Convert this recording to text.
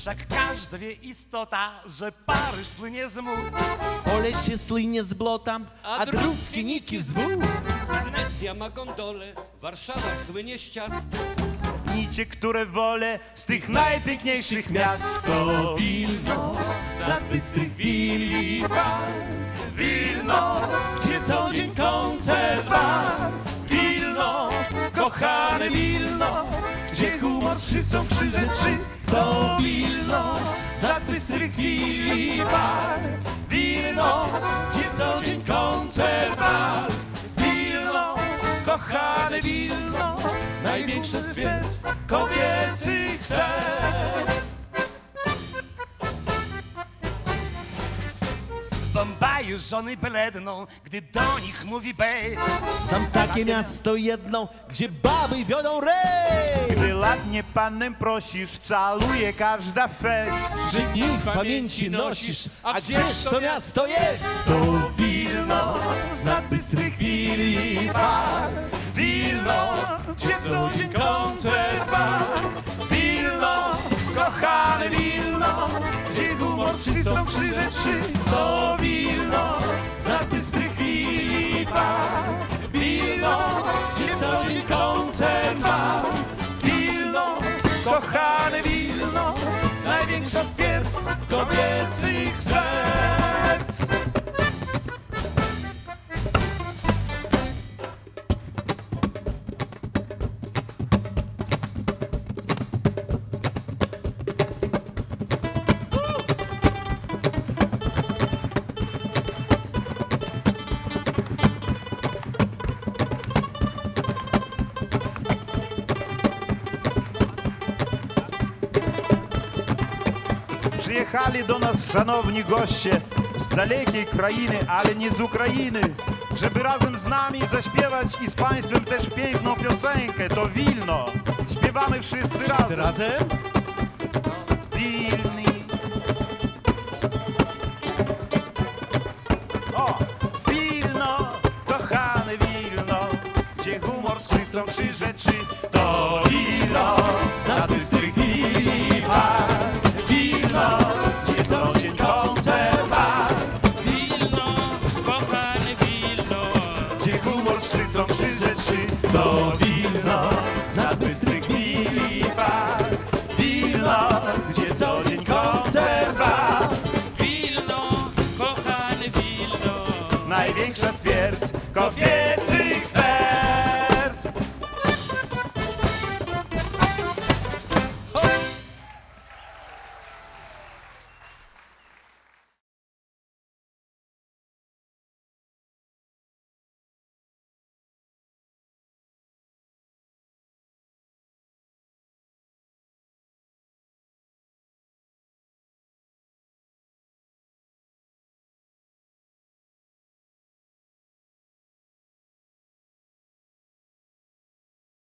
Wszak każdy wie istota, że Paryż słynie z mód. Olecie słynie z blota, a druskie niki z wół. Wenecja ma gondole, Warszawa słynie z ciast. Nicie, które wolę z tych najpiękniejszych miast To Wilno, z lat bystrych wil i fal Wilno, gdzie co dzień koncert bar Wilno, kochane Wilno Gdzie humor trzy są krzyże trzy To Wilno, z lat bystrych wil i fal Wilno, gdzie co dzień koncert kochane Wilno, największe z kobiecych serc. Bombaju żony bledną, gdy do nich mówi bej. Sam takie miasto jedno, gdzie baby wiodą rej. Gdy ładnie panem prosisz, caluje każda fest. Żyj w pamięci nosisz, a gdzież to miasto jest? To Wilno, z nad bystrych chwil i fal. Wilno, gdzie co dzień koncert bar. Trzy są krzyże trzy. To Wilno, Przyjechali do nas szanowni goście z dalekiej krainy, ale nie z Ukrainy, żeby razem z nami zaśpiewać i z Państwem też piękną piosenkę. To Wilno. Śpiewamy wszyscy Wszyscy razem. razem? Wilni. the V.